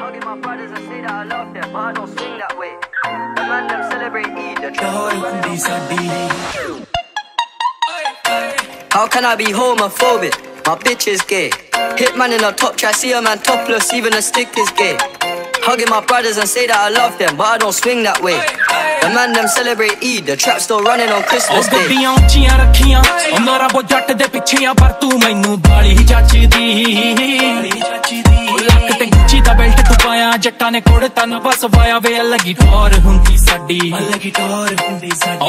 Hugging my brothers, I say that I love them, but I don't swing that way. The man them celebrate Eid, the trap ਹੁੰਦੀ ਸਾਡੀ How can I be homophobic? My bitch is gay. Hitman in a top try, see a man topless, even a stick is gay. Hugging my brothers and say that I love them, but I don't swing that way. The man them celebrate Eid, the trap still running on ਉਹ Christmas Day. ਗੱਡੀਆਂ ਉੱਚੀਆਂ ਰੱਖੀਆਂ ਉਹ ਮੇਰਾ ਬੋ ਜੱਟ ਦੇ ਪਿੱਛੇ ਆ ਪਰ ਤੂੰ ਮੈਨੂੰ ਬਾਲੀ ਜੱਚਦੀ ਉਹ ਲੱਕ ਤੇ ਗੁੱਚੀ ਦਾ ਬੈਲਟ ਤੂੰ ਪਾਇਆ ਜੱਟਾਂ ਨੇ ਕੋੜ ਤਨ ਵਸ ਵਾਇਆ ਵੇ ਲੱਗੀ ਟੌਰ ਹੁੰਦੀ ਸਾਡੀ ਲੱਗੀ ਟੌਰ ਹੁੰਦੀ ਸਾਡੀ